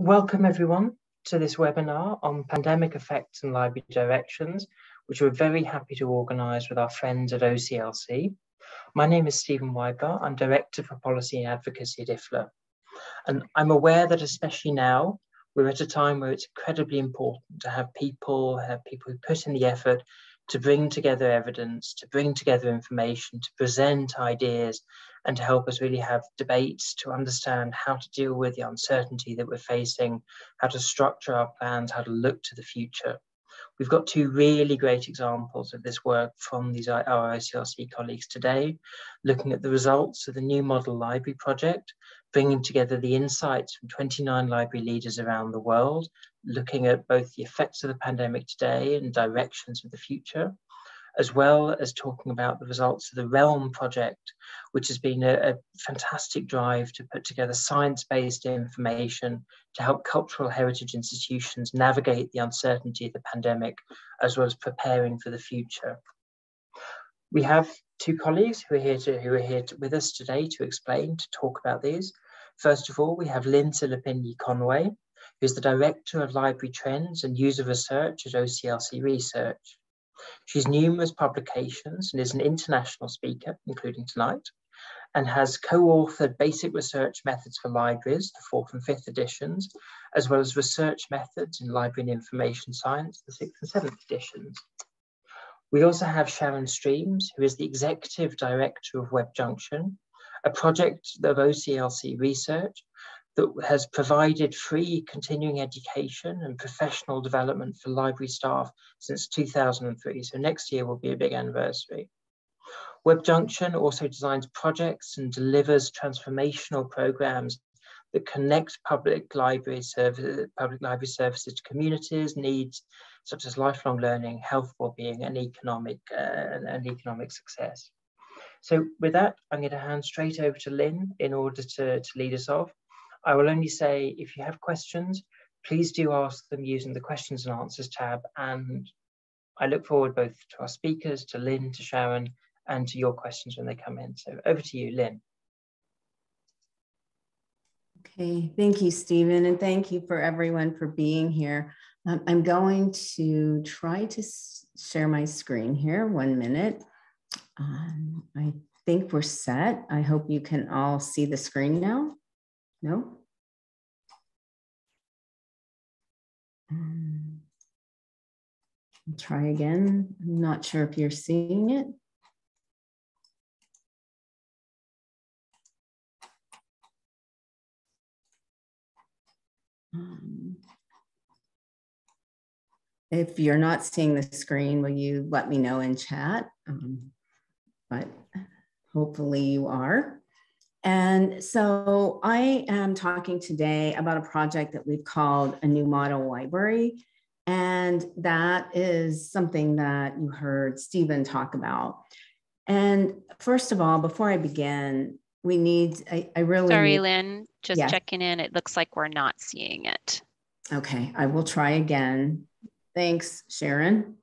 Welcome everyone to this webinar on pandemic effects and library directions, which we're very happy to organise with our friends at OCLC. My name is Stephen Wyber, I'm Director for Policy and Advocacy at IFLA. And I'm aware that especially now, we're at a time where it's incredibly important to have people, have people who put in the effort to bring together evidence, to bring together information, to present ideas, and to help us really have debates to understand how to deal with the uncertainty that we're facing, how to structure our plans, how to look to the future. We've got two really great examples of this work from these our OCLC colleagues today, looking at the results of the new model library project, bringing together the insights from 29 library leaders around the world, looking at both the effects of the pandemic today and directions of the future, as well as talking about the results of the Realm project, which has been a, a fantastic drive to put together science-based information to help cultural heritage institutions navigate the uncertainty of the pandemic, as well as preparing for the future. We have two colleagues who are here to, who are here to, with us today to explain, to talk about these. First of all, we have Lynn Silipigni Connaway, who is the Director of Library Trends and User Research at OCLC Research. She has numerous publications and is an international speaker, including tonight, and has co-authored Basic Research Methods for Libraries, the fourth and fifth editions, as well as Research Methods in Library and Information Science, the sixth and seventh editions. We also have Sharon Streams, who is the Executive Director of WebJunction, a project of OCLC research that has provided free continuing education and professional development for library staff since 2003. So next year will be a big anniversary. WebJunction also designs projects and delivers transformational programs that connect public library service, public library services to communities needs such as lifelong learning, health well-being, and economic uh, and economic success. So with that, I'm going to hand straight over to Lynn in order to, to lead us off. I will only say if you have questions, please do ask them using the questions and answers tab. And I look forward both to our speakers, to Lynn, to Sharon, and to your questions when they come in. So over to you, Lynn. Okay, thank you, Stephen, and thank you for everyone for being here. Um, I'm going to try to share my screen here, one minute. Um, I think we're set. I hope you can all see the screen now. No? Um, try again. I'm not sure if you're seeing it. Um, if you're not seeing the screen, will you let me know in chat? Um, but hopefully you are. And so I am talking today about a project that we've called a new model library. And that is something that you heard Stephen talk about. And first of all, before I begin, we need, I, I really. Sorry, need, Lynn, just yeah. checking in. It looks like we're not seeing it. Okay, I will try again. Thanks, Sharon.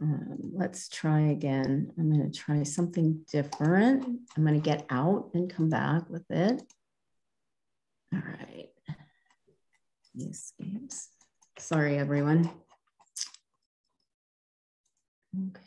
-hmm. Um, let's try again. I'm going to try something different. I'm going to get out and come back with it. All right. Escapes. Sorry, everyone. Okay.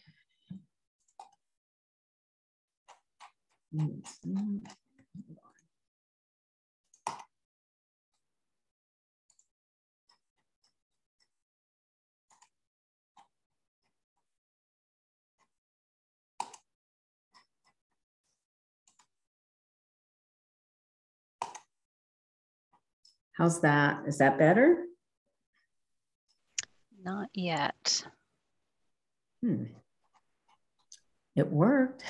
How's that? Is that better? Not yet. Hmm. It worked.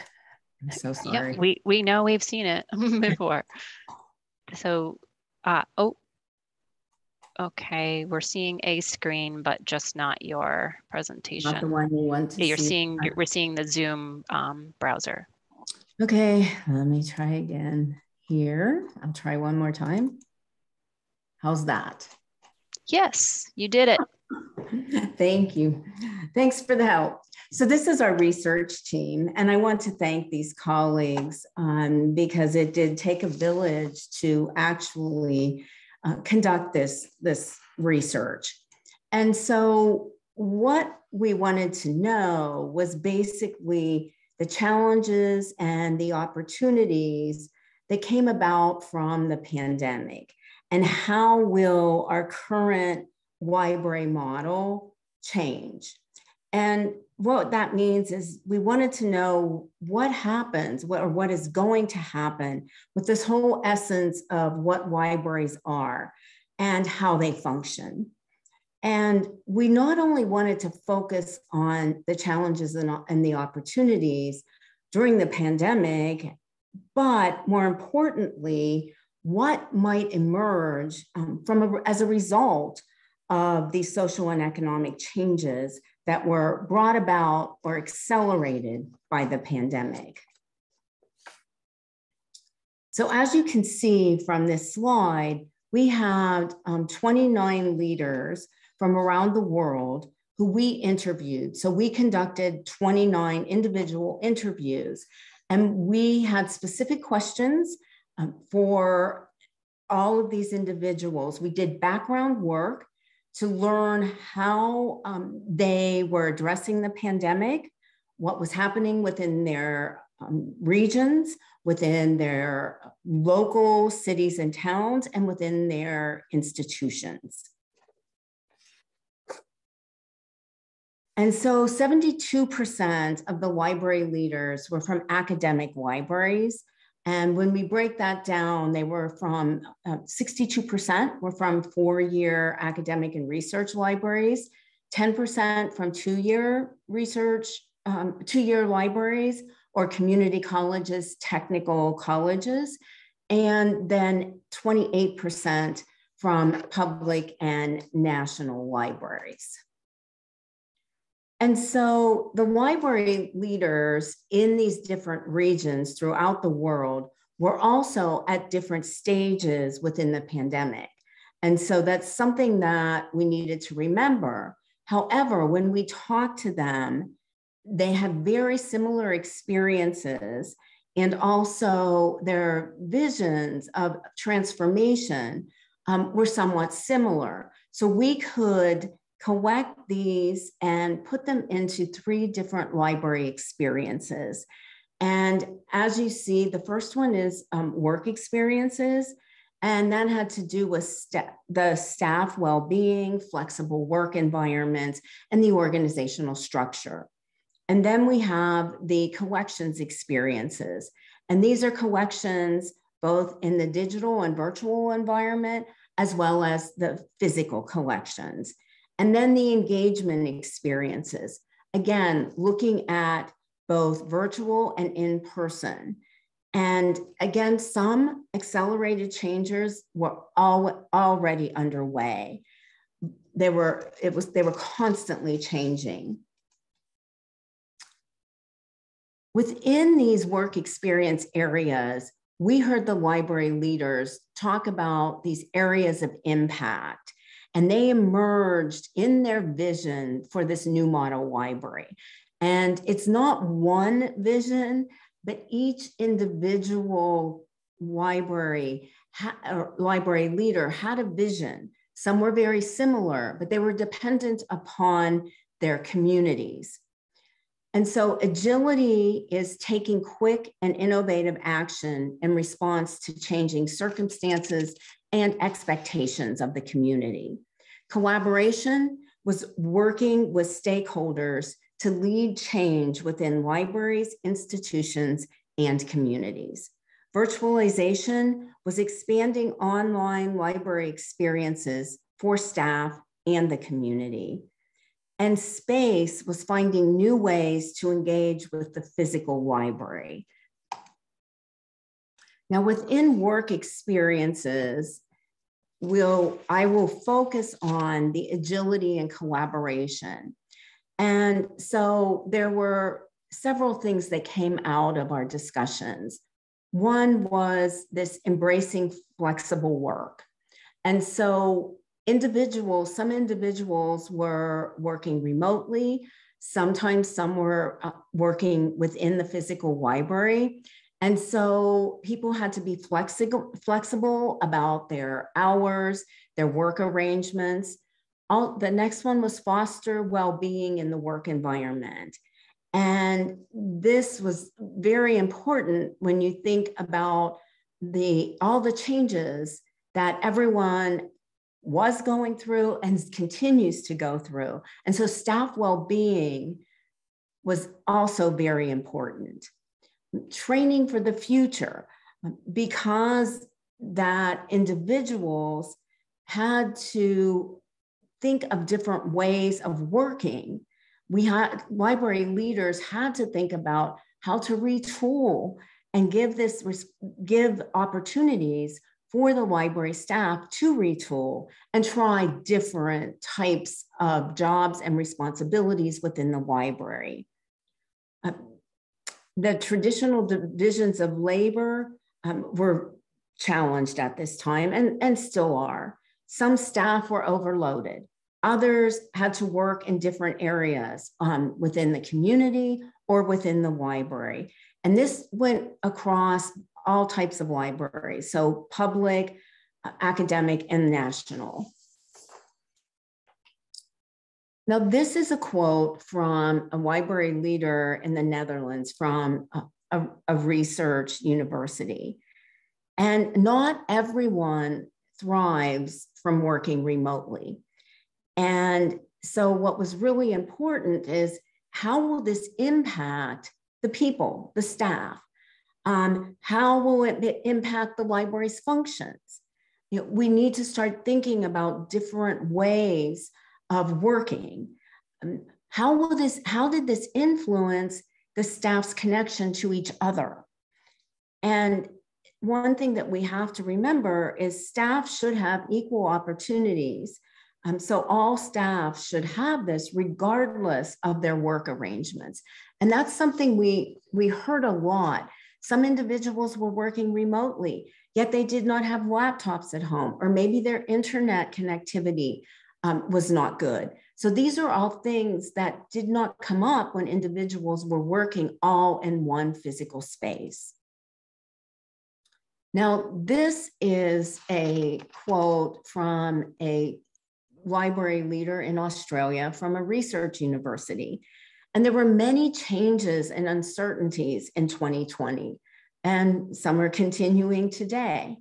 I'm so sorry. Yeah, we, we know we've seen it before. so, uh, oh, okay. We're seeing a screen, but just not your presentation. Not the one you want to You're see. seeing, you're, we're seeing the Zoom um, browser. Okay, let me try again here. I'll try one more time. How's that? Yes, you did it. Thank you. Thanks for the help. So this is our research team, and I want to thank these colleagues um, because it did take a village to actually uh, conduct this, this research. And so what we wanted to know was basically the challenges and the opportunities that came about from the pandemic and how will our current library model change? And what that means is we wanted to know what happens what, or what is going to happen with this whole essence of what libraries are and how they function. And we not only wanted to focus on the challenges and, and the opportunities during the pandemic, but more importantly, what might emerge um, from a, as a result of these social and economic changes that were brought about or accelerated by the pandemic. So as you can see from this slide, we have um, 29 leaders from around the world who we interviewed. So we conducted 29 individual interviews and we had specific questions um, for all of these individuals. We did background work to learn how um, they were addressing the pandemic, what was happening within their um, regions, within their local cities and towns, and within their institutions. And so 72% of the library leaders were from academic libraries. And when we break that down, they were from uh, 62% were from four year academic and research libraries, 10% from two year research, um, two year libraries or community colleges, technical colleges, and then 28% from public and national libraries. And so the library leaders in these different regions throughout the world were also at different stages within the pandemic. And so that's something that we needed to remember. However, when we talk to them, they have very similar experiences and also their visions of transformation um, were somewhat similar. So we could collect these and put them into three different library experiences. And as you see, the first one is um, work experiences. And that had to do with st the staff well-being, flexible work environments, and the organizational structure. And then we have the collections experiences. And these are collections both in the digital and virtual environment, as well as the physical collections. And then the engagement experiences. Again, looking at both virtual and in person. And again, some accelerated changes were all, already underway. They were, it was, they were constantly changing. Within these work experience areas, we heard the library leaders talk about these areas of impact and they emerged in their vision for this new model library. And it's not one vision, but each individual library or library leader had a vision. Some were very similar, but they were dependent upon their communities. And so agility is taking quick and innovative action in response to changing circumstances and expectations of the community. Collaboration was working with stakeholders to lead change within libraries, institutions, and communities. Virtualization was expanding online library experiences for staff and the community. And space was finding new ways to engage with the physical library. Now, within work experiences, will I will focus on the agility and collaboration. And so there were several things that came out of our discussions. One was this embracing flexible work. And so individuals, some individuals were working remotely, sometimes some were uh, working within the physical library. And so people had to be flexible, flexible about their hours, their work arrangements. All, the next one was foster well-being in the work environment. And this was very important when you think about the all the changes that everyone was going through and continues to go through. And so staff well-being was also very important. Training for the future, because that individuals had to think of different ways of working. We had library leaders had to think about how to retool and give this give opportunities for the library staff to retool and try different types of jobs and responsibilities within the library. Uh, the traditional divisions of labor um, were challenged at this time and, and still are. Some staff were overloaded. Others had to work in different areas um, within the community or within the library. And this went across all types of libraries, so public, uh, academic, and national. Now, this is a quote from a library leader in the Netherlands from a, a, a research university. And not everyone thrives from working remotely. And so, what was really important is how will this impact the people, the staff? Um, how will it impact the library's functions? You know, we need to start thinking about different ways of working. Um, how will this, how did this influence the staff's connection to each other? And one thing that we have to remember is staff should have equal opportunities. Um, so all staff should have this regardless of their work arrangements. And that's something we, we heard a lot some individuals were working remotely, yet they did not have laptops at home, or maybe their internet connectivity um, was not good. So these are all things that did not come up when individuals were working all in one physical space. Now, this is a quote from a library leader in Australia from a research university. And there were many changes and uncertainties in 2020, and some are continuing today.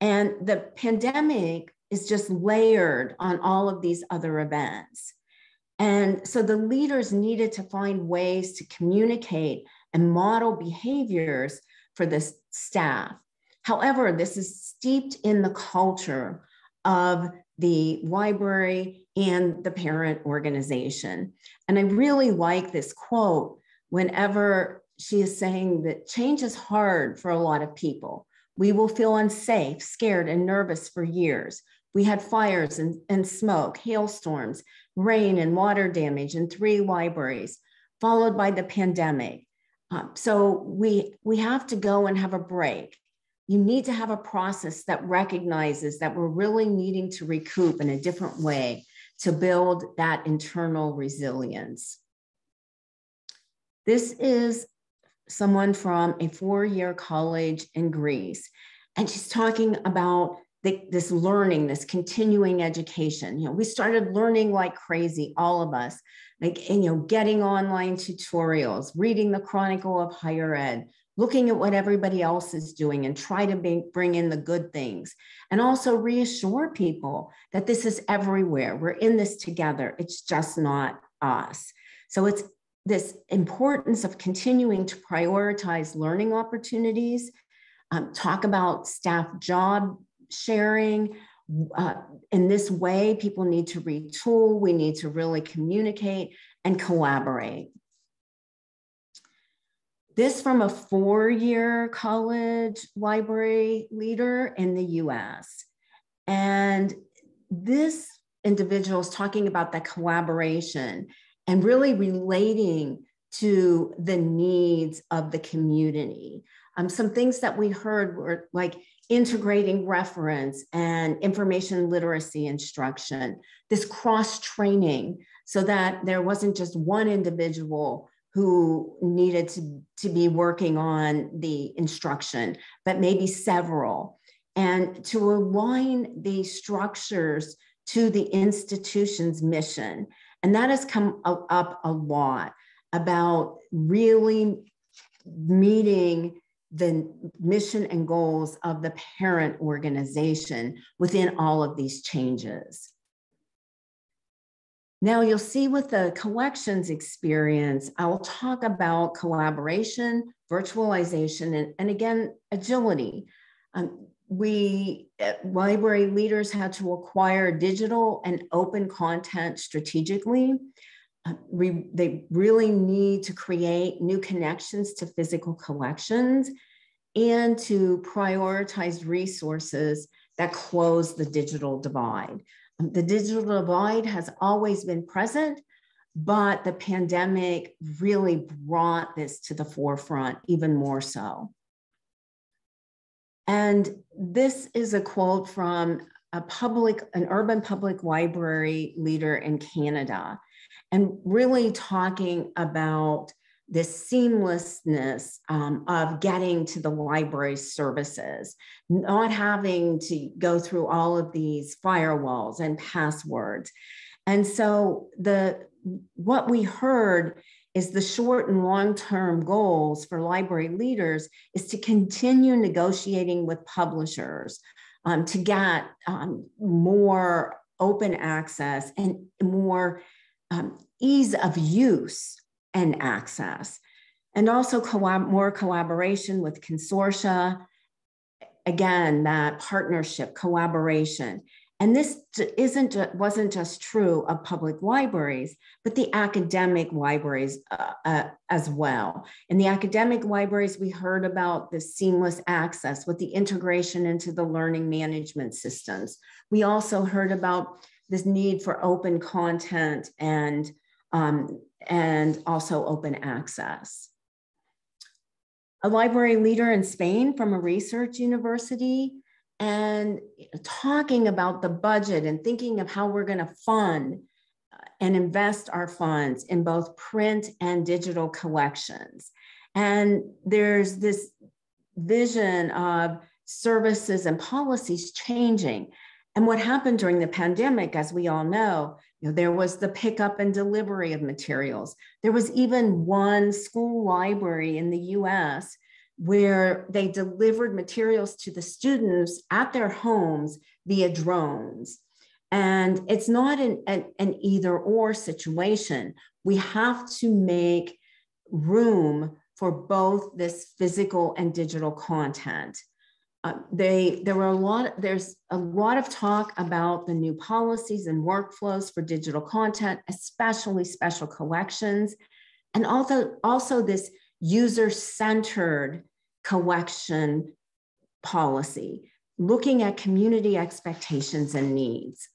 And the pandemic is just layered on all of these other events. And so the leaders needed to find ways to communicate and model behaviors for this staff. However, this is steeped in the culture of the library and the parent organization. And I really like this quote whenever she is saying that change is hard for a lot of people. We will feel unsafe, scared, and nervous for years. We had fires and, and smoke, hailstorms, rain, and water damage in three libraries, followed by the pandemic. Um, so we, we have to go and have a break you need to have a process that recognizes that we're really needing to recoup in a different way to build that internal resilience. This is someone from a four year college in Greece, and she's talking about the, this learning, this continuing education. You know, we started learning like crazy, all of us, like, you know, getting online tutorials, reading the Chronicle of Higher Ed, looking at what everybody else is doing and try to be, bring in the good things. And also reassure people that this is everywhere. We're in this together. It's just not us. So it's this importance of continuing to prioritize learning opportunities um, talk about staff job sharing uh, in this way people need to retool we need to really communicate and collaborate this from a four year college library leader in the US. And this individual is talking about the collaboration and really relating to the needs of the community. Um, some things that we heard were like integrating reference and information literacy instruction, this cross training so that there wasn't just one individual who needed to, to be working on the instruction, but maybe several. And to align the structures to the institution's mission. And that has come up a lot about really meeting the mission and goals of the parent organization within all of these changes. Now you'll see with the collections experience, I'll talk about collaboration, virtualization, and, and again, agility. Um, we, uh, library leaders had to acquire digital and open content strategically. We, they really need to create new connections to physical collections and to prioritize resources that close the digital divide. The digital divide has always been present, but the pandemic really brought this to the forefront even more so. And this is a quote from a public, an urban public library leader in Canada, and really talking about the seamlessness um, of getting to the library services, not having to go through all of these firewalls and passwords. And so the what we heard is the short and long-term goals for library leaders is to continue negotiating with publishers um, to get um, more open access and more um, ease of use and access. And also more collaboration with consortia. Again, that partnership, collaboration. And this isn't wasn't just true of public libraries, but the academic libraries uh, uh, as well. In the academic libraries, we heard about the seamless access with the integration into the learning management systems. We also heard about this need for open content and um, and also open access. A library leader in Spain from a research university and talking about the budget and thinking of how we're going to fund uh, and invest our funds in both print and digital collections. And there's this vision of services and policies changing. And what happened during the pandemic, as we all know, you know, there was the pickup and delivery of materials. There was even one school library in the US where they delivered materials to the students at their homes via drones. And it's not an, an, an either or situation. We have to make room for both this physical and digital content. Uh, they there were a lot there's a lot of talk about the new policies and workflows for digital content especially special collections. And also also this user-centered collection policy looking at community expectations and needs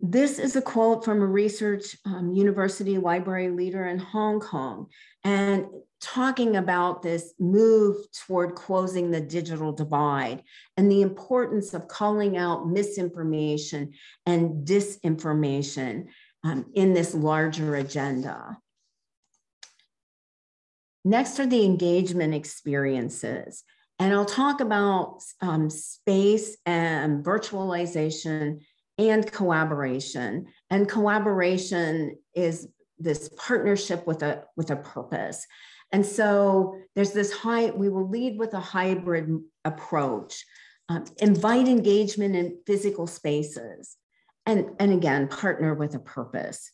this is a quote from a research um, university library leader in Hong Kong and talking about this move toward closing the digital divide and the importance of calling out misinformation and disinformation um, in this larger agenda. Next are the engagement experiences. And I'll talk about um, space and virtualization and collaboration. And collaboration is this partnership with a, with a purpose. And so there's this high, we will lead with a hybrid approach, um, invite engagement in physical spaces, and, and again, partner with a purpose.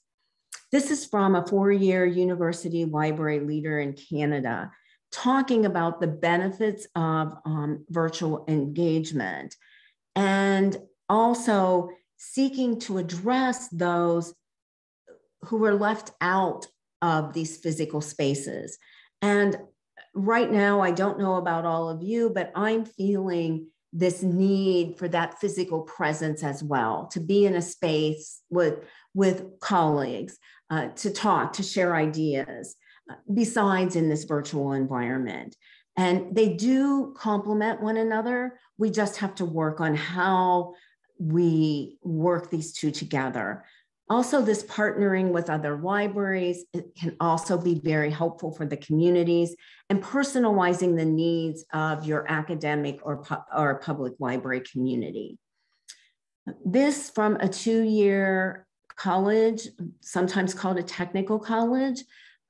This is from a four year university library leader in Canada talking about the benefits of um, virtual engagement and also seeking to address those who were left out of these physical spaces. And right now, I don't know about all of you, but I'm feeling this need for that physical presence as well to be in a space with with colleagues uh, to talk to share ideas uh, besides in this virtual environment and they do complement one another we just have to work on how we work these two together. Also, this partnering with other libraries can also be very helpful for the communities and personalizing the needs of your academic or, pu or public library community. This from a two-year college, sometimes called a technical college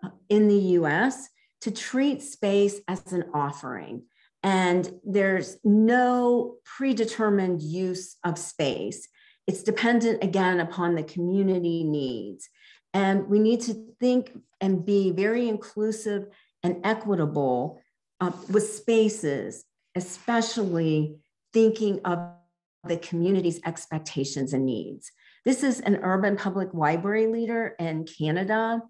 uh, in the US, to treat space as an offering. And there's no predetermined use of space. It's dependent again upon the community needs. And we need to think and be very inclusive and equitable uh, with spaces, especially thinking of the community's expectations and needs. This is an urban public library leader in Canada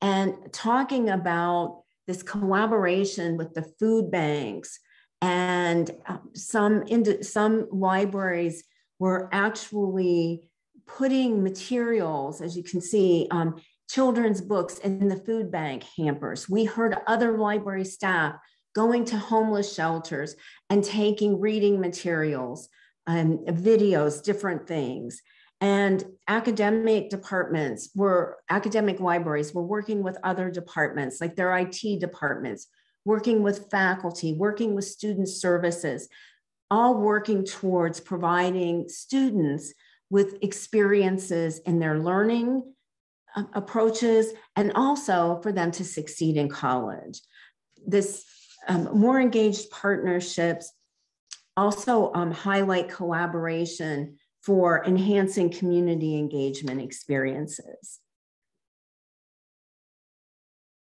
and talking about this collaboration with the food banks and um, some, some libraries were actually putting materials, as you can see, um, children's books in the food bank hampers. We heard other library staff going to homeless shelters and taking reading materials and videos, different things. And academic departments were, academic libraries were working with other departments, like their IT departments, working with faculty, working with student services, all working towards providing students with experiences in their learning uh, approaches and also for them to succeed in college. This um, more engaged partnerships also um, highlight collaboration for enhancing community engagement experiences.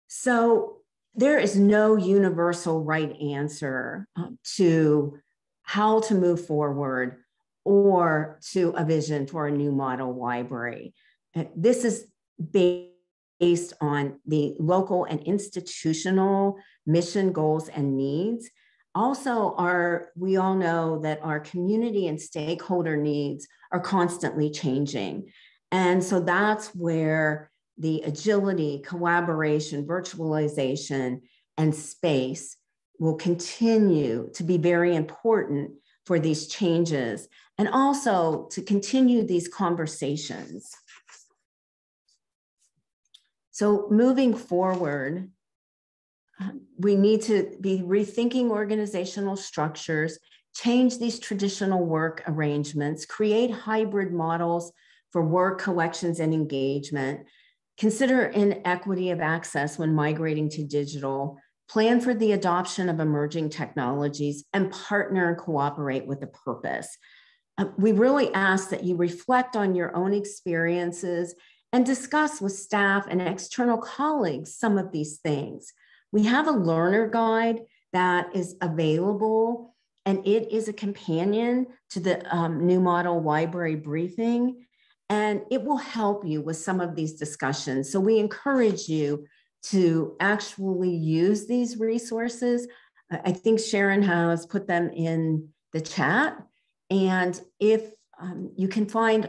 So there is no universal right answer um, to how to move forward or to a vision for a new model library. Uh, this is based on the local and institutional mission goals and needs. Also, our, we all know that our community and stakeholder needs are constantly changing. And so that's where the agility, collaboration, virtualization, and space will continue to be very important for these changes and also to continue these conversations. So moving forward, we need to be rethinking organizational structures, change these traditional work arrangements, create hybrid models for work collections and engagement, consider inequity of access when migrating to digital, plan for the adoption of emerging technologies, and partner and cooperate with a purpose. Uh, we really ask that you reflect on your own experiences and discuss with staff and external colleagues some of these things. We have a learner guide that is available, and it is a companion to the um, new model library briefing, and it will help you with some of these discussions. So we encourage you to actually use these resources. I think Sharon has put them in the chat. And if um, you can find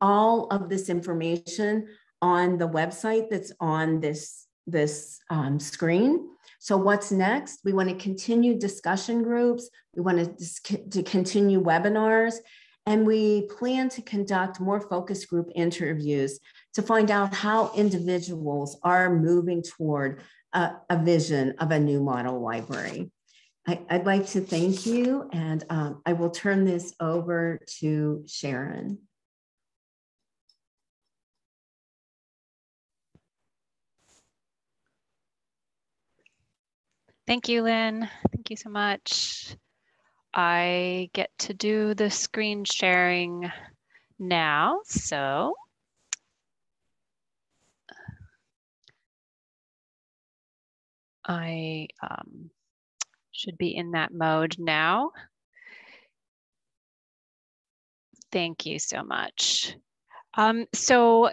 all of this information on the website that's on this, this um, screen. So what's next? We want to continue discussion groups. We want to, to continue webinars. And we plan to conduct more focus group interviews to find out how individuals are moving toward a, a vision of a new model library. I, would like to thank you and um, I will turn this over to Sharon. Thank you, Lynn. Thank you so much. I get to do the screen sharing now. So I um, should be in that mode now. Thank you so much. Um, so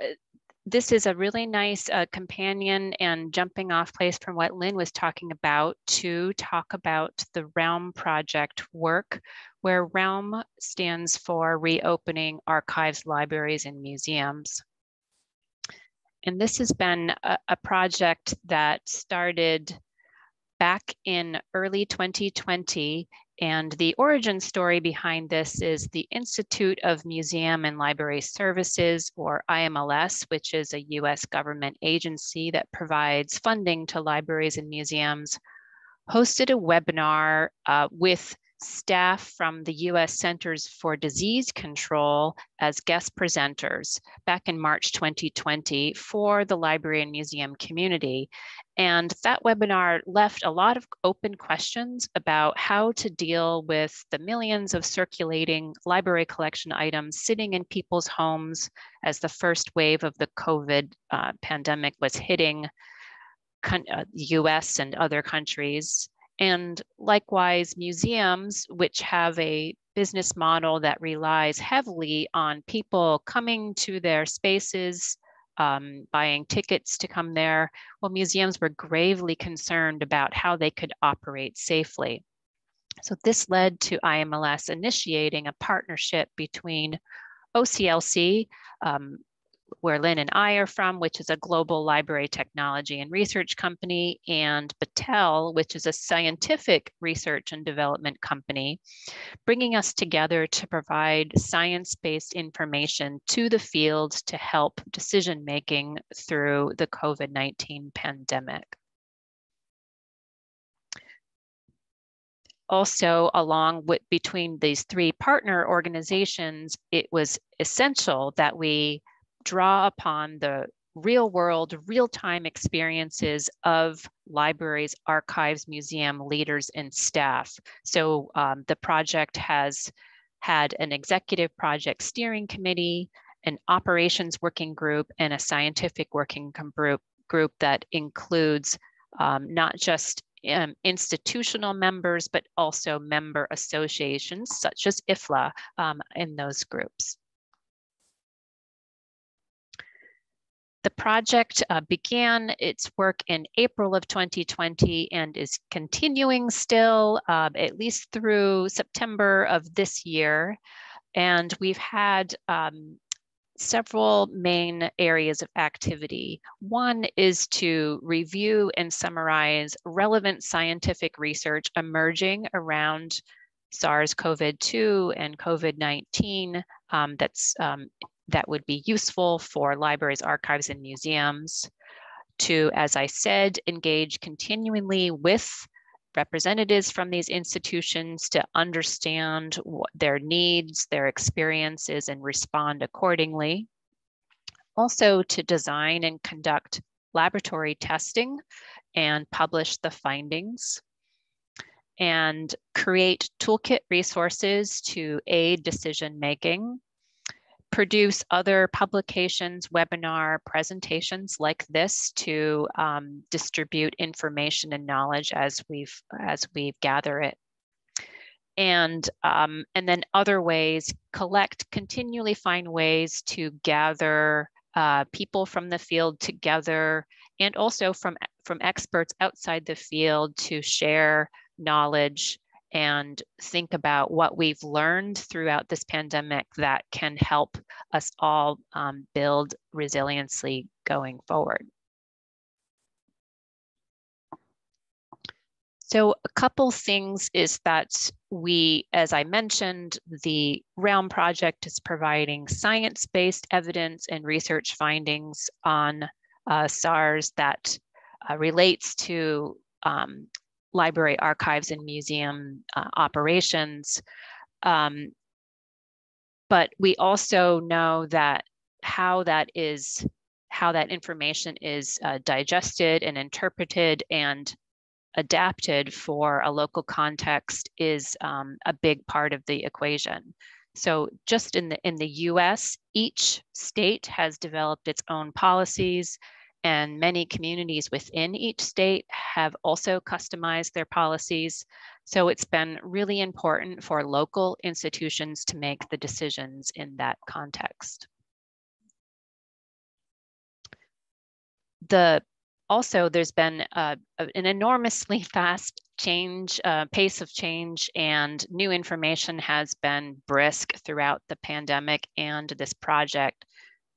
this is a really nice uh, companion and jumping off place from what Lynn was talking about to talk about the Realm project work, where Realm stands for Reopening Archives, Libraries, and Museums. And this has been a, a project that started back in early 2020 And the origin story behind this is the Institute of Museum and Library Services, or IMLS, which is a US government agency that provides funding to libraries and museums, hosted a webinar uh, with staff from the US Centers for Disease Control as guest presenters back in March 2020 for the library and museum community. And that webinar left a lot of open questions about how to deal with the millions of circulating library collection items sitting in people's homes as the first wave of the COVID uh, pandemic was hitting uh, the US and other countries. And likewise, museums, which have a business model that relies heavily on people coming to their spaces, um, buying tickets to come there, well, museums were gravely concerned about how they could operate safely. So this led to IMLS initiating a partnership between OCLC, um, where Lynn and I are from, which is a global library technology and research company, and Battelle, which is a scientific research and development company, bringing us together to provide science-based information to the field to help decision making through the COVID-19 pandemic. also along with between these three partner organizations it was essential that we draw upon the real world, real time experiences of libraries, archives, museum leaders, and staff. So um, the project has had an executive project steering committee, an operations working group, and a scientific working group, group that includes um, not just um, institutional members, but also member associations such as IFLA um, in those groups. The project uh, began its work in April of 2020 and is continuing still uh, at least through September of this year. And we've had um, several main areas of activity. One is to review and summarize relevant scientific research emerging around SARS-CoV-2 and COVID-19 um, that's um, that would be useful for libraries, archives, and museums to, as I said, engage continually with representatives from these institutions to understand what their needs, their experiences, and respond accordingly. Also to design and conduct laboratory testing and publish the findings and create toolkit resources to aid decision making produce other publications, webinar presentations like this to um, distribute information and knowledge as we've as we gather it. And, um, and then other ways, collect, continually find ways to gather uh, people from the field together and also from, from experts outside the field to share knowledge and think about what we've learned throughout this pandemic that can help us all um, build resiliency going forward. So a couple things is that we, as I mentioned, the Realm project is providing science-based evidence and research findings on uh, SARS that uh, relates to um, library archives and museum uh, operations. Um, but we also know that how that is how that information is uh, digested and interpreted and adapted for a local context is um, a big part of the equation. So just in the in the US, each state has developed its own policies and many communities within each state have also customized their policies. So it's been really important for local institutions to make the decisions in that context. The also, there's been uh, an enormously fast change, uh, pace of change, and new information has been brisk throughout the pandemic and this project.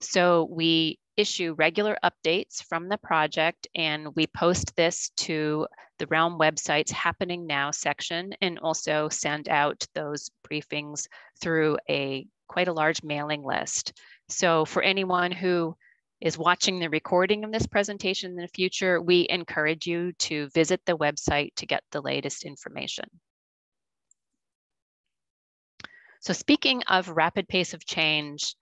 So we issue regular updates from the project and we post this to the Realm website's Happening Now section and also send out those briefings through a quite a large mailing list. So for anyone who is watching the recording of this presentation in the future, we encourage you to visit the website to get the latest information. So speaking of rapid pace of change,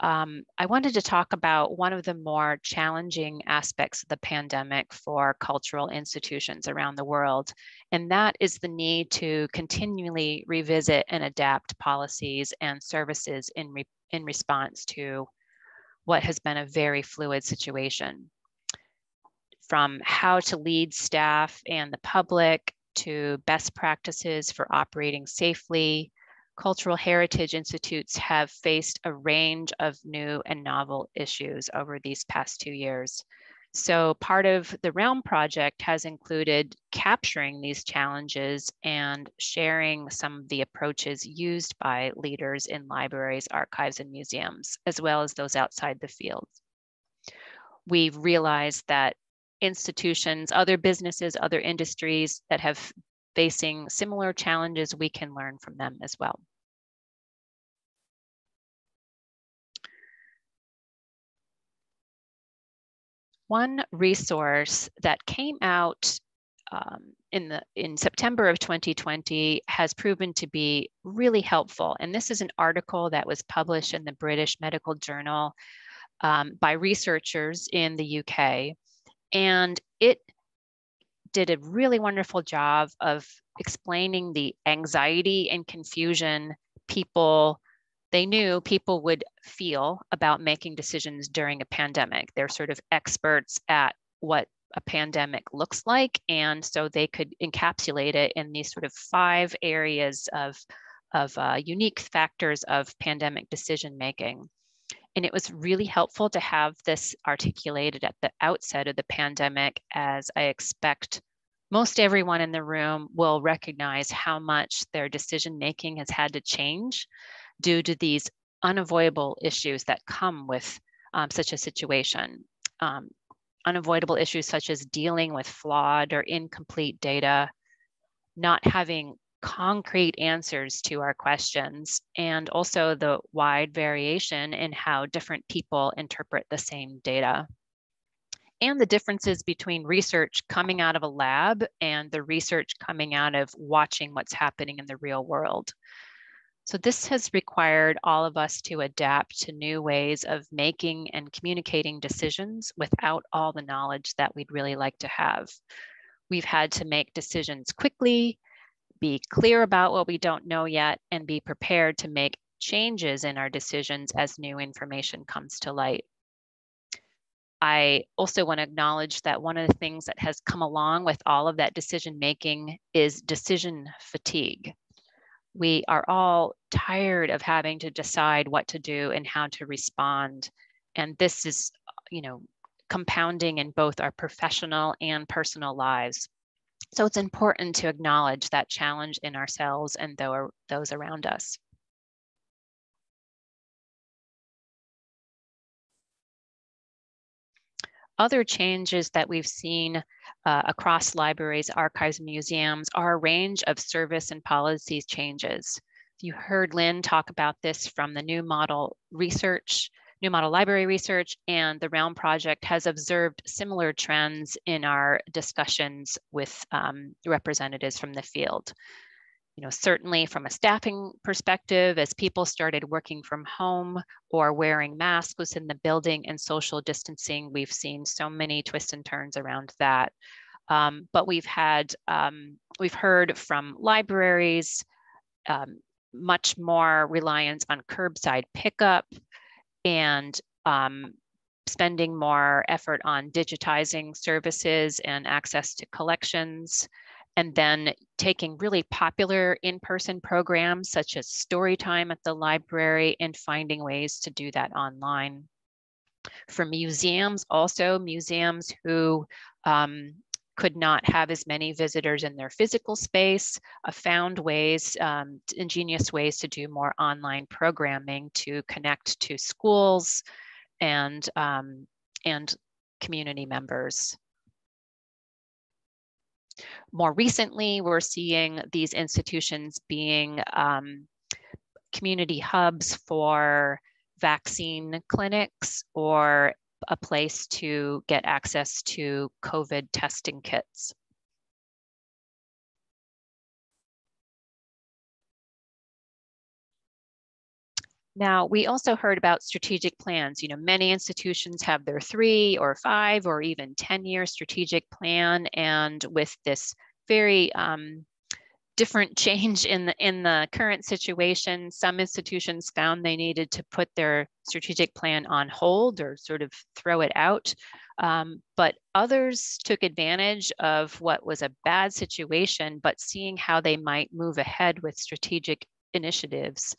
um, I wanted to talk about one of the more challenging aspects of the pandemic for cultural institutions around the world, and that is the need to continually revisit and adapt policies and services in, re in response to what has been a very fluid situation. From how to lead staff and the public to best practices for operating safely, cultural heritage institutes have faced a range of new and novel issues over these past two years. So part of the Realm project has included capturing these challenges and sharing some of the approaches used by leaders in libraries, archives, and museums, as well as those outside the field. We've realized that institutions, other businesses, other industries that have facing similar challenges, we can learn from them as well. One resource that came out um, in the in September of 2020 has proven to be really helpful. And this is an article that was published in the British Medical Journal um, by researchers in the UK. And it did a really wonderful job of explaining the anxiety and confusion people they knew people would feel about making decisions during a pandemic. They're sort of experts at what a pandemic looks like. And so they could encapsulate it in these sort of five areas of, of uh, unique factors of pandemic decision making. And it was really helpful to have this articulated at the outset of the pandemic, as I expect most everyone in the room will recognize how much their decision making has had to change due to these unavoidable issues that come with um, such a situation. Um, unavoidable issues such as dealing with flawed or incomplete data, not having concrete answers to our questions, and also the wide variation in how different people interpret the same data and the differences between research coming out of a lab and the research coming out of watching what's happening in the real world. So this has required all of us to adapt to new ways of making and communicating decisions without all the knowledge that we'd really like to have. We've had to make decisions quickly, be clear about what we don't know yet, and be prepared to make changes in our decisions as new information comes to light. I also want to acknowledge that one of the things that has come along with all of that decision making is decision fatigue. We are all tired of having to decide what to do and how to respond. And this is, you know, compounding in both our professional and personal lives. So it's important to acknowledge that challenge in ourselves and those around us. Other changes that we've seen uh, across libraries, archives, and museums are a range of service and policies changes. You heard Lynn talk about this from the new model research, new model library research, and the Realm project has observed similar trends in our discussions with um, representatives from the field you know, certainly from a staffing perspective, as people started working from home or wearing masks within the building and social distancing, we've seen so many twists and turns around that. Um, but we've had, um, we've heard from libraries, um, much more reliance on curbside pickup and um, spending more effort on digitizing services and access to collections and then taking really popular in-person programs such as story time at the library and finding ways to do that online. For museums, also museums who um, could not have as many visitors in their physical space, uh, found ways, um, ingenious ways to do more online programming to connect to schools and, um, and community members. More recently, we're seeing these institutions being um, community hubs for vaccine clinics or a place to get access to COVID testing kits. Now, we also heard about strategic plans. You know, many institutions have their three or five or even 10 year strategic plan. And with this very um, different change in the, in the current situation, some institutions found they needed to put their strategic plan on hold or sort of throw it out. Um, but others took advantage of what was a bad situation, but seeing how they might move ahead with strategic initiatives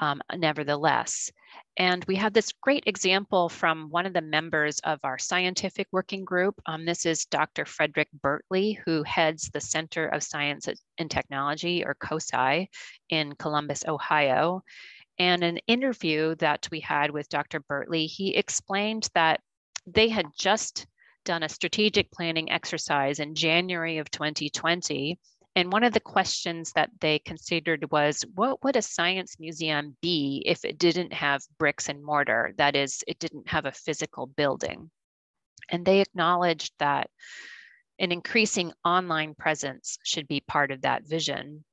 um, nevertheless. And we have this great example from one of the members of our scientific working group. Um, this is Dr. Frederick Bertley, who heads the Center of Science and Technology, or COSI, in Columbus, Ohio. And an interview that we had with Dr. Bertley, he explained that they had just done a strategic planning exercise in January of 2020 and one of the questions that they considered was what would a science museum be if it didn't have bricks and mortar? That is, it didn't have a physical building. And they acknowledged that an increasing online presence should be part of that vision.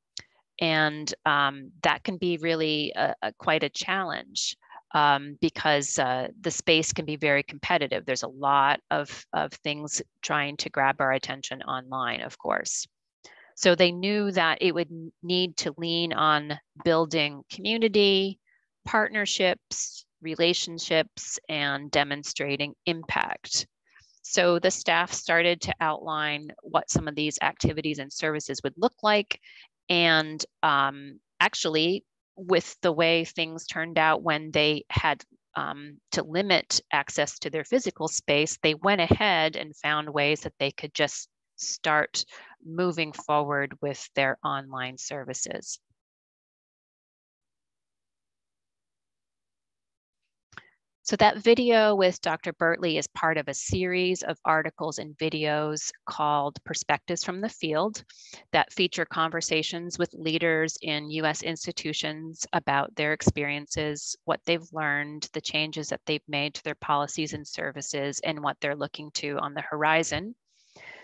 And um, that can be really a, a, quite a challenge. Um, because uh, the space can be very competitive. There's a lot of, of things trying to grab our attention online, of course. So they knew that it would need to lean on building community, partnerships, relationships, and demonstrating impact. So the staff started to outline what some of these activities and services would look like. And um, actually, with the way things turned out when they had um, to limit access to their physical space, they went ahead and found ways that they could just start moving forward with their online services. So that video with Dr. Bertley is part of a series of articles and videos called Perspectives from the Field that feature conversations with leaders in US institutions about their experiences, what they've learned, the changes that they've made to their policies and services, and what they're looking to on the horizon.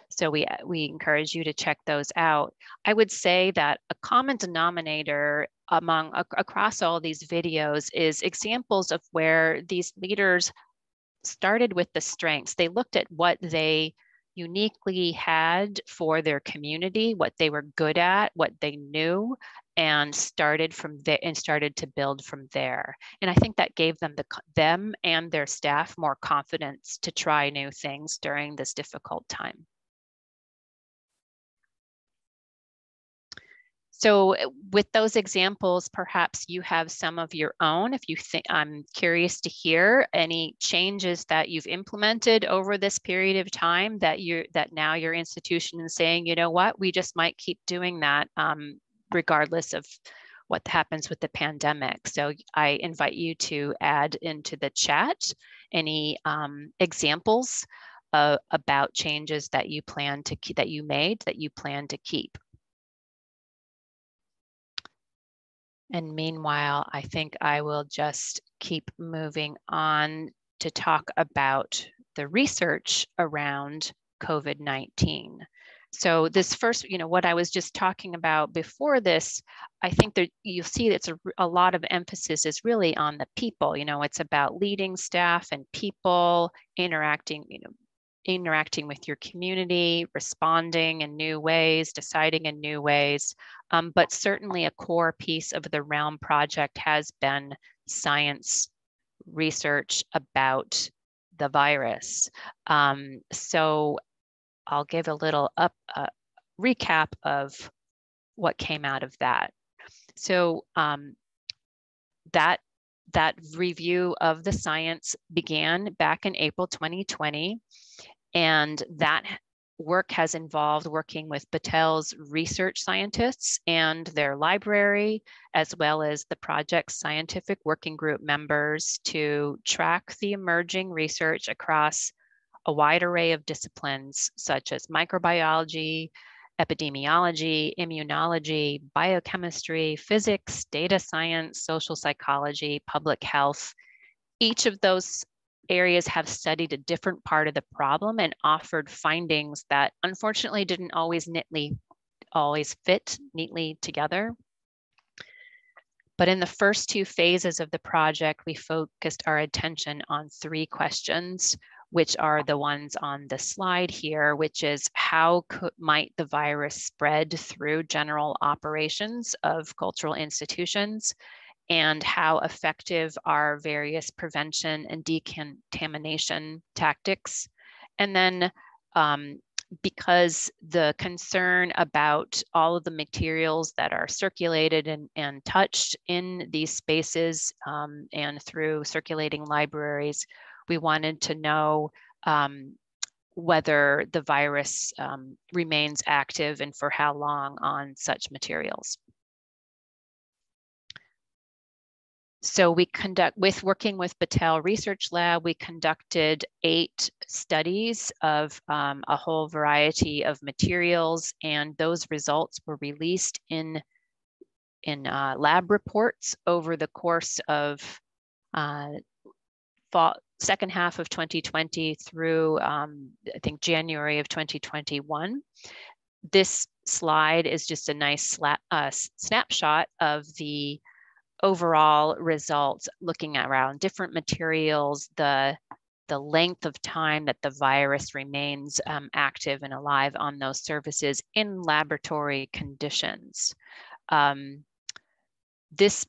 So we, uh, we encourage you to check those out. I would say that a common denominator among across all these videos is examples of where these leaders started with the strengths. They looked at what they uniquely had for their community, what they were good at, what they knew, and started from there and started to build from there. And I think that gave them the them and their staff more confidence to try new things during this difficult time. So uh, with those examples, perhaps you have some of your own. If you think, I'm curious to hear any changes that you've implemented over this period of time that you that now your institution is saying, you know what, we just might keep doing that um, regardless of what happens with the pandemic. So I invite you to add into the chat any um, examples uh, about changes that you plan to that you made that you plan to keep. And meanwhile, I think I will just keep moving on to talk about the research around COVID 19. So this first, you know, what I was just talking about before this, I think that you'll see it's a, a, lot of emphasis is really on the people. You know, it's about leading staff and people interacting, you know, interacting with your community, responding in new ways, deciding in new ways. Um, but certainly a core piece of the Realm project has been science research about the virus. Um, so I'll give a little up uh, recap of what came out of that. So um, that that review of the science began back in April 2020. And that work has involved working with Battelle's research scientists and their library, as well as the project's scientific working group members to track the emerging research across a wide array of disciplines such as microbiology, epidemiology, immunology, biochemistry, physics, data science, social psychology, public health. Each of those areas have studied a different part of the problem and offered findings that unfortunately didn't always neatly always fit neatly together. But in the first two phases of the project, we focused our attention on three questions, which are the ones on the slide here, which is how could, might the virus spread through general operations of cultural institutions? And how effective are various prevention and decontamination tactics? And then um, because the concern about all of the materials that are circulated and, and touched in these spaces um, and through circulating libraries, we wanted to know um, whether the virus um, remains active and for how long on such materials. So we conduct, with working with Battelle Research Lab, we conducted eight studies of um, a whole variety of materials and those results were released in, in uh, lab reports over the course of uh, fall, second half of 2020 through, um, I think, January of 2021. This slide is just a nice uh, snapshot of the overall results looking around different materials, the the length of time that the virus remains um, active and alive on those surfaces in laboratory conditions. Um, this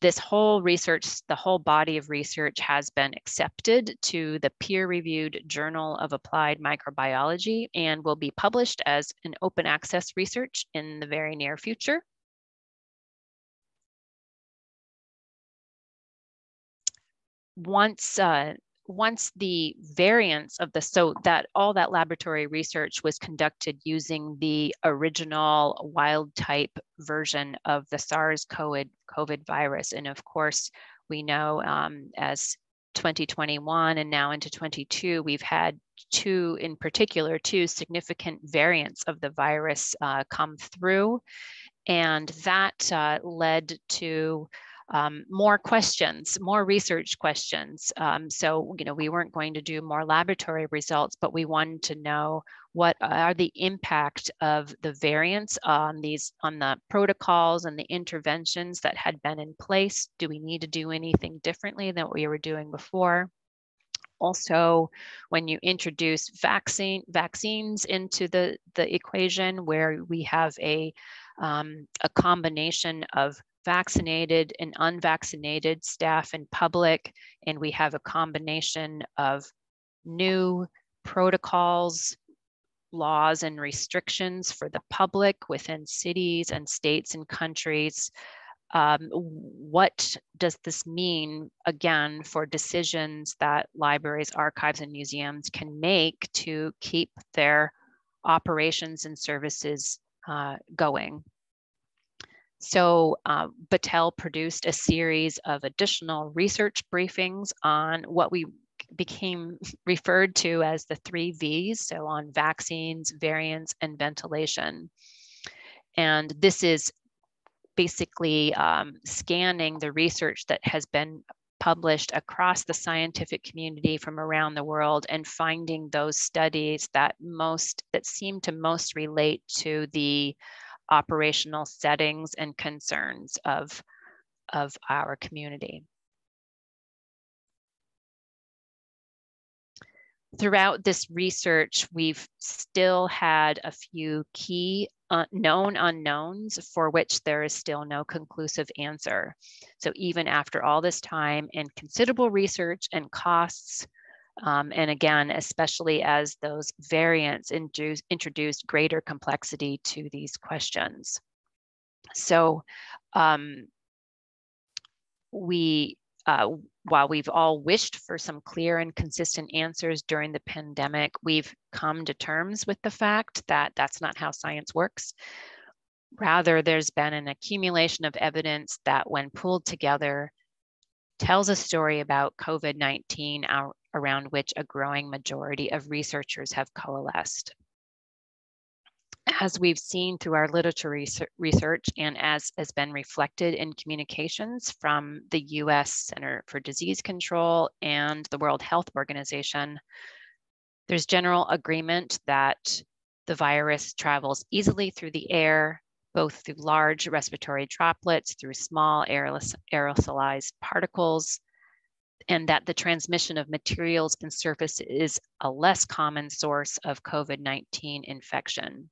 this whole research, the whole body of research has been accepted to the peer-reviewed Journal of Applied Microbiology and will be published as an open access research in the very near future. Once uh, once the variants of the so that all that laboratory research was conducted using the original wild type version of the SARS COVID COVID virus, and of course we know um, as 2021 and now into 22 we've had two in particular two significant variants of the virus uh, come through. And that uh, led to um, more questions, more research questions. Um, so, you know, we weren't going to do more laboratory results, but we wanted to know what are the impact of the variants on these, on the protocols and the interventions that had been in place. Do we need to do anything differently than what we were doing before? also when you introduce vaccine vaccines into the the equation where we have a um, a combination of vaccinated and unvaccinated staff and public, and we have a combination of new protocols, laws and restrictions for the public within cities and states and countries. Um, what does this mean, again, for decisions that libraries, archives, and museums can make to keep their operations and services uh, going? So uh, Battelle produced a series of additional research briefings on what we became referred to as the three V's, so on vaccines, variants, and ventilation. And this is basically um, scanning the research that has been published across the scientific community from around the world and finding those studies that most that seem to most relate to the operational settings and concerns of, of our community. Throughout this research, we've still had a few key uh, known unknowns for which there is still no conclusive answer. So even after all this time and considerable research and costs, um, and again, especially as those variants induce, introduced greater complexity to these questions. So um, we, uh, while we've all wished for some clear and consistent answers during the pandemic, we've come to terms with the fact that that's not how science works. Rather, there's been an accumulation of evidence that when pulled together, tells a story about COVID 19, our around which a growing majority of researchers have coalesced. As we've seen through our literature research and as has been reflected in communications from the US Center for Disease Control and the World Health Organization, there's general agreement that the virus travels easily through the air, both through large respiratory droplets, through small aerosolized particles, and that the transmission of materials and surfaces is a less common source of COVID-19 infection.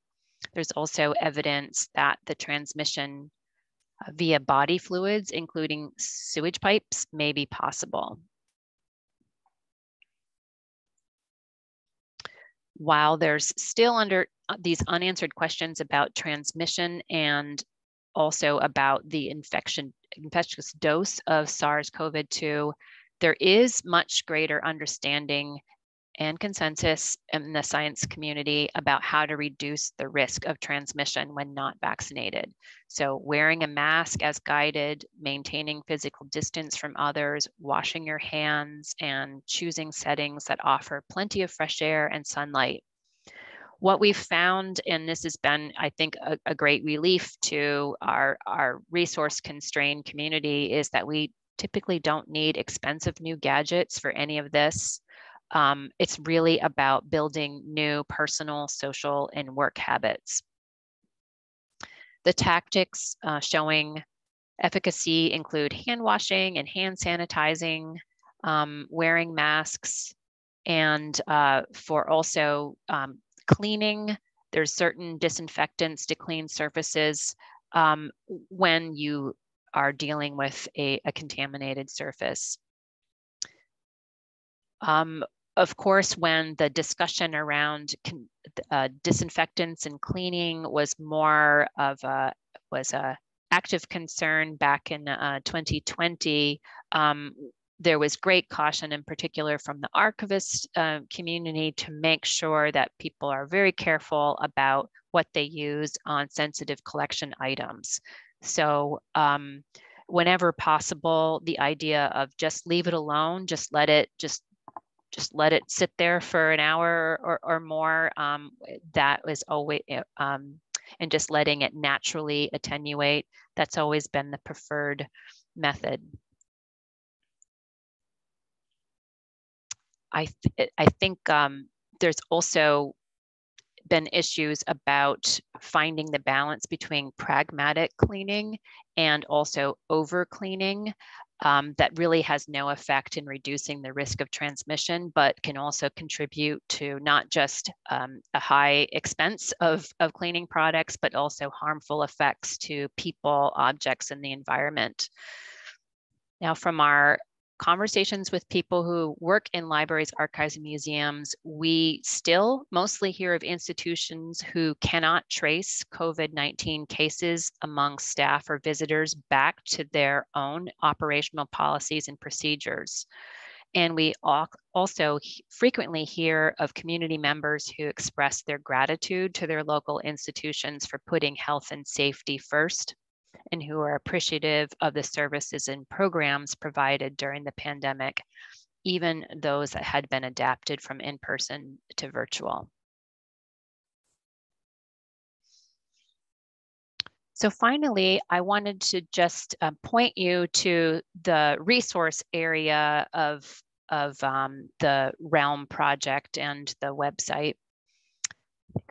There's also evidence that the transmission uh, via body fluids, including sewage pipes, may be possible. While there's still under uh, these unanswered questions about transmission and also about the infection infectious dose of SARS-CoV-2, there is much greater understanding and consensus in the science community about how to reduce the risk of transmission when not vaccinated. So, wearing a mask as guided, maintaining physical distance from others, washing your hands, and choosing settings that offer plenty of fresh air and sunlight. What we've found, and this has been, I think, a, a great relief to our, our resource constrained community, is that we typically don't need expensive new gadgets for any of this. Um, it's really about building new personal, social, and work habits. The tactics uh, showing efficacy include hand washing and hand sanitizing, um, wearing masks, and uh, for also um, cleaning, there's certain disinfectants to clean surfaces um, when you are dealing with a, a contaminated surface. Um, of course, when the discussion around uh, disinfectants and cleaning was more of a was a active concern back in uh, 2020, um, there was great caution, in particular from the archivist uh, community, to make sure that people are very careful about what they use on sensitive collection items. So um, whenever possible, the idea of just leave it alone, just let it just just let it sit there for an hour or, or more. Um, that was always, eh, um, and just letting it naturally attenuate. That's always been the preferred method. I, th I think um, there's also been issues about finding the balance between pragmatic cleaning and also over cleaning um, that really has no effect in reducing the risk of transmission, but can also contribute to not just um, a high expense of, of cleaning products, but also harmful effects to people, objects, and the environment. Now, from our conversations with people who work in libraries, archives, and museums, we still mostly hear of institutions who cannot trace COVID 19 cases among staff or visitors back to their own operational policies and procedures. And we also frequently hear of community members who express their gratitude to their local institutions for putting health and safety first and who are appreciative of the services and programs provided during the pandemic, even those that had been adapted from in-person to virtual. So finally, I wanted to just uh, point you to the resource area of, of um, the Realm project and the website.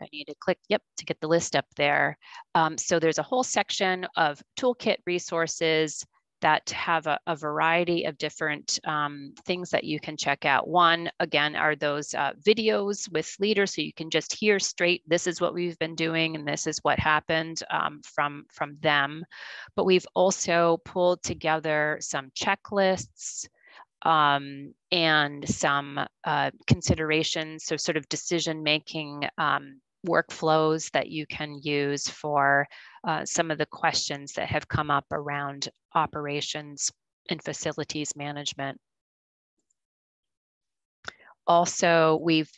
I need to click, yep, to get the list up there. Um, so there's a whole section of toolkit resources that have a, a variety of different um, things that you can check out. One, again, are those uh, videos with leaders, so you can just hear straight, this is what we've been doing and this is what happened um, from, from them. But we've also pulled together some checklists, um, and some uh, considerations, so sort of decision making um, workflows that you can use for uh, some of the questions that have come up around operations and facilities management. Also, we've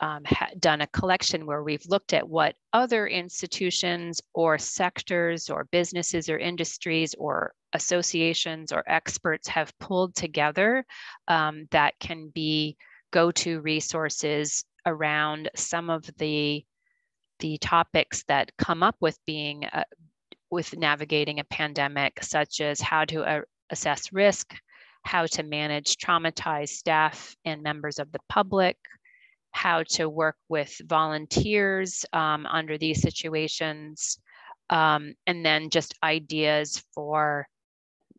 um, done a collection where we've looked at what other institutions or sectors or businesses or industries or associations or experts have pulled together um, that can be go-to resources around some of the the topics that come up with being uh, with navigating a pandemic, such as how to uh, assess risk, how to manage traumatized staff and members of the public, how to work with volunteers um, under these situations, um, and then just ideas for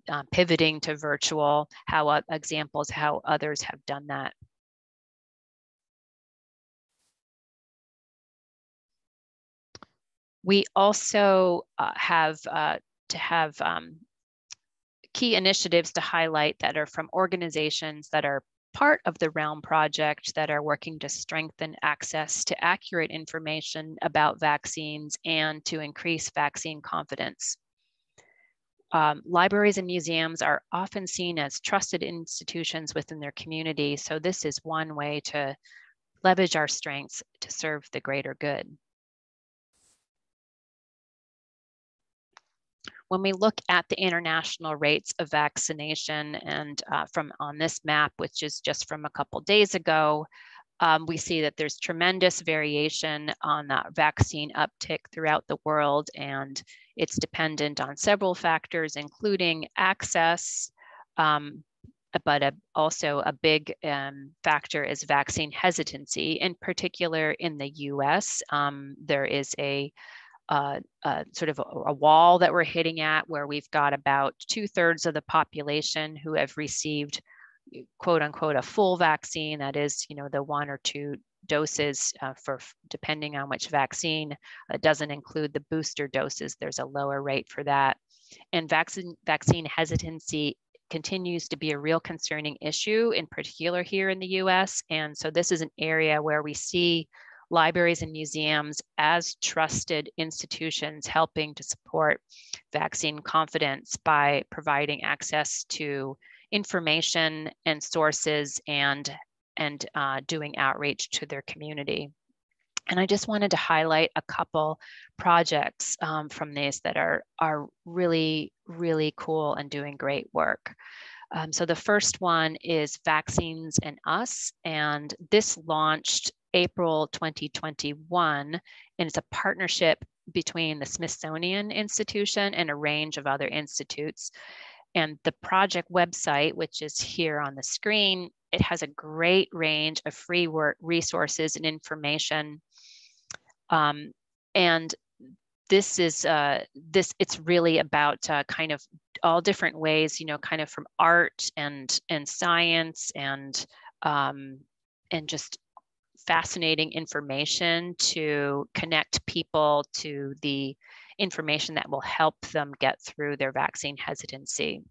uh, pivoting to virtual, how uh, examples, how others have done that. We also uh, have uh, to have um, key initiatives to highlight that are from organizations that are part of the Realm project that are working to strengthen access to accurate information about vaccines and to increase vaccine confidence. Um, libraries and museums are often seen as trusted institutions within their community, so this is one way to leverage our strengths to serve the greater good. When we look at the international rates of vaccination and uh, from on this map, which is just from a couple days ago, um, we see that there's tremendous variation on that vaccine uptick throughout the world, and it's dependent on several factors, including access, um, but a, also a big um, factor is vaccine hesitancy. In particular, in the US, um, there is a uh, uh, sort of a, a, wall that we're hitting at where we've got about two thirds of the population who have received quote unquote a full vaccine that is you know the one or two doses uh, for depending on which vaccine it doesn't include the booster doses. There's a lower rate for that. And vaccine vaccine hesitancy continues to be a real concerning issue in particular here in the US and so this is an area where we see libraries and museums as trusted institutions helping to support vaccine confidence by providing access to information and sources and, and uh, doing outreach to their community. And I just wanted to highlight a couple projects um, from these that are, are really, really cool and doing great work. Um, so the first one is Vaccines and Us, and this launched April 2021, and it's a partnership between the Smithsonian Institution and a range of other institutes. And the project website, which is here on the screen, it has a great range of free work resources and information. Um, and this is uh, this it's really about uh, kind of all different ways, you know, kind of from art and and science and um, and just fascinating information to connect people to the information that will help them get through their vaccine hesitancy.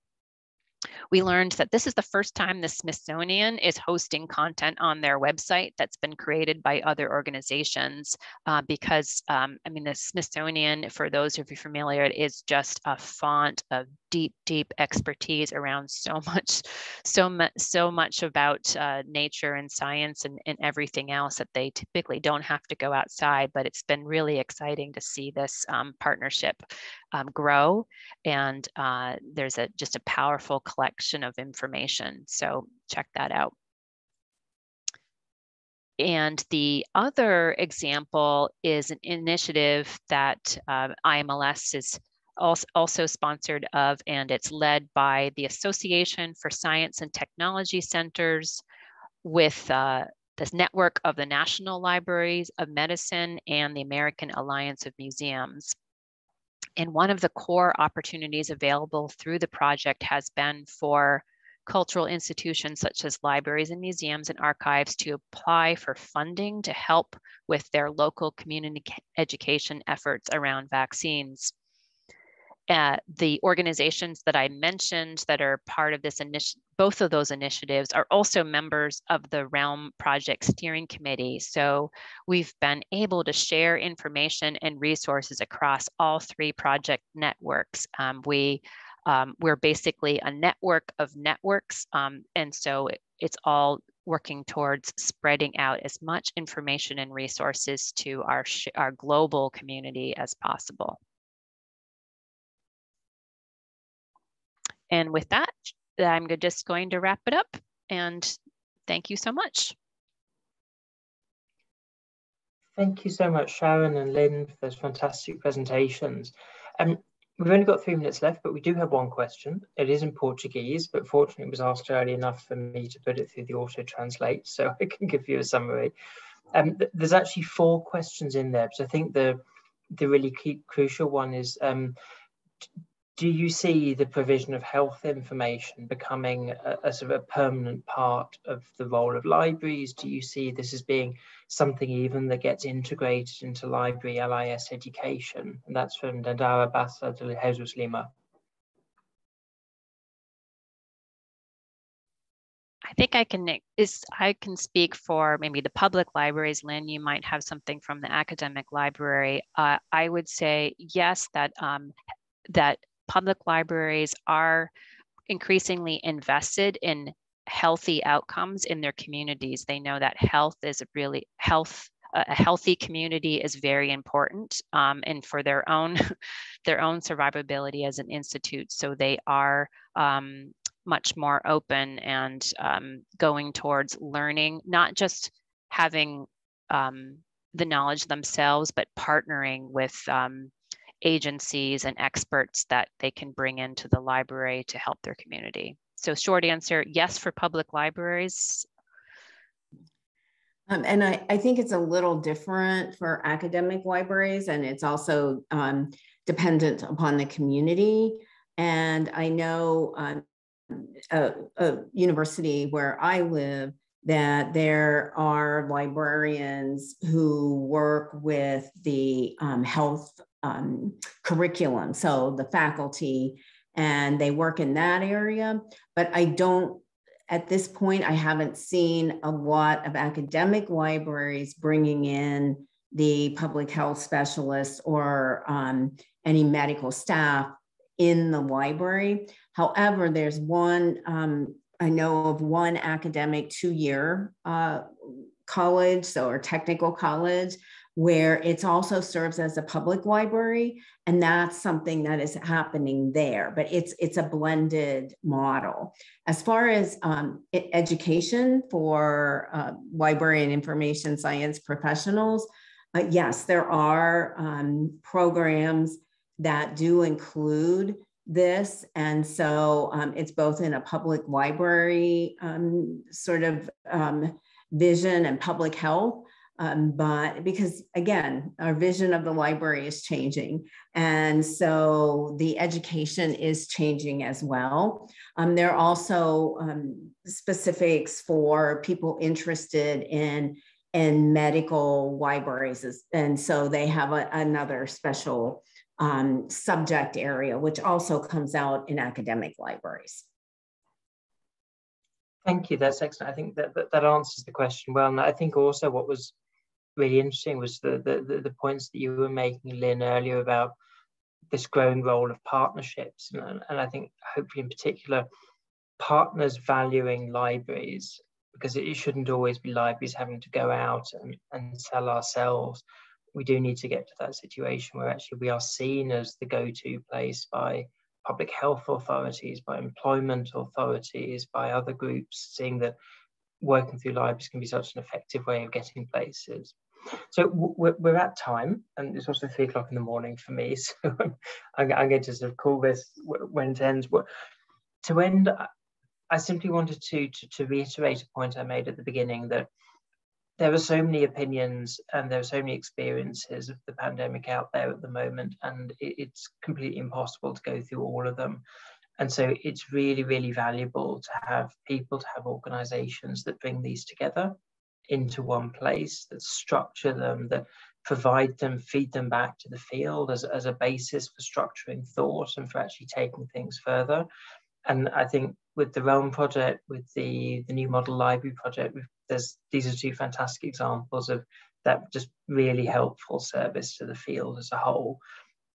We learned that this is the first time the Smithsonian is hosting content on their website that's been created by other organizations uh, because, um, I mean, the Smithsonian, for those of you familiar, is just a font of deep, deep expertise around so much, so much, so much about uh, nature and science and, and everything else that they typically don't have to go outside. But it's been really exciting to see this um, partnership um, grow, and uh, there's a just a powerful collection of information. So check that out. And the other example is an initiative that uh, IMLS is also sponsored of, and it's led by the Association for Science and Technology Centers with uh, this network of the National Libraries of Medicine and the American Alliance of Museums. And one of the core opportunities available through the project has been for cultural institutions such as libraries and museums and archives to apply for funding to help with their local community education efforts around vaccines uh, the organizations that I mentioned that are part of this initiative, both of those initiatives are also members of the Realm Project Steering Committee. So we've been able to share information and resources across all three project networks. Um, we, um, we're basically a network of networks. Um, and so it, it's all working towards spreading out as much information and resources to our, our global community as possible. And with that, I'm just going to wrap it up and thank you so much. Thank you so much, Sharon and Lynn, for those fantastic presentations. Um, we've only got three minutes left, but we do have one question. It is in Portuguese, but fortunately it was asked early enough for me to put it through the auto-translate, so I can give you a summary. Um, th there's actually four questions in there, but I think the the really key, crucial one is um, do you see the provision of health information becoming a, a, sort of a permanent part of the role of libraries? Do you see this as being something even that gets integrated into library LIS education? And that's from Dandara Bassa de Jesus Lima. I think I can is I can speak for maybe the public libraries. Lynn, you might have something from the academic library. Uh, I would say yes, that um, that public libraries are increasingly invested in healthy outcomes in their communities. They know that health is really health. A healthy community is very important, um, and for their own their own survivability as an institute. So they are um, much more open and um, going towards learning, not just having um, the knowledge themselves, but partnering with um, agencies and experts that they can bring into the library to help their community. So short answer, yes for public libraries. Um, and I, I, think it's a little different for academic libraries and it's also um, dependent upon the community. And I know um, a, a university where I live that there are librarians who work with the um, health um, curriculum, so the faculty, and they work in that area. But I don't, at this point, I haven't seen a lot of academic libraries bringing in the public health specialists or um, any medical staff in the library. However, there's one, um, I know of one academic two year uh, college, so or technical college, where it also serves as a public library and that's something that is happening there but it's it's a blended model. As far as um, education for uh, library and information science professionals uh, yes there are um, programs that do include this. And so um, it's both in a public library um, sort of um, vision and public health. Um, but because again, our vision of the library is changing. And so the education is changing as well. Um, there are also um, specifics for people interested in in medical libraries. And so they have a, another special um, subject area, which also comes out in academic libraries. Thank you. That's excellent. I think that, that, that answers the question well. And I think also what was really interesting was the, the, the points that you were making, Lynn, earlier about this growing role of partnerships. And, and I think hopefully in particular, partners valuing libraries because it shouldn't always be libraries having to go out and, and sell ourselves we do need to get to that situation where actually we are seen as the go-to place by public health authorities, by employment authorities, by other groups, seeing that working through libraries can be such an effective way of getting places. So we're, we're at time, and it's also three o'clock in the morning for me. So I'm, I'm, going to sort of call this when it ends. To end, I simply wanted to, to, to reiterate a point I made at the beginning that there are so many opinions and there are so many experiences of the pandemic out there at the moment, and it, it's completely impossible to go through all of them. And so it's really, really valuable to have people, to have organizations that bring these together into one place, that structure them, that provide them, feed them back to the field as, as a basis for structuring thought and for actually taking things further. And I think with the Realm project, with the, the new model library project, there's these are two fantastic examples of that just really helpful service to the field as a whole.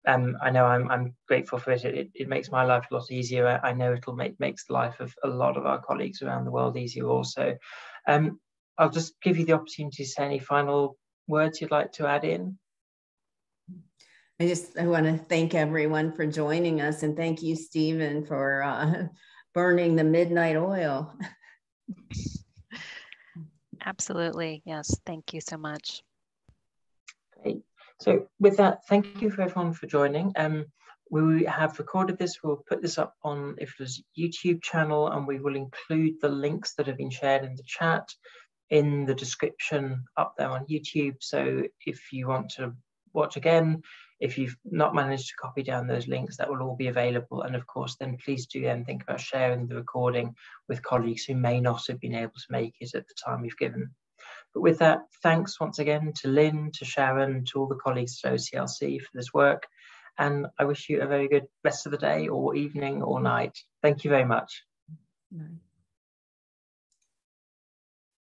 Um, I know I'm, I'm grateful for it. it. It makes my life a lot easier. I know it'll make makes the life of a lot of our colleagues around the world easier also. Um, I'll just give you the opportunity to say any final words you'd like to add in. I just I want to thank everyone for joining us and thank you, Stephen, for uh, burning the midnight oil. Absolutely. Yes. Thank you so much. Great. So with that, thank you for everyone for joining. Um, we have recorded this, we'll put this up on IFLA's YouTube channel and we will include the links that have been shared in the chat in the description up there on YouTube. So if you want to watch again, if you've not managed to copy down those links, that will all be available. And of course, then please do then think about sharing the recording with colleagues who may not have been able to make it at the time you've given. But with that, thanks once again to Lynn, to Sharon, to all the colleagues at OCLC for this work. And I wish you a very good rest of the day or evening or night. Thank you very much. Nice.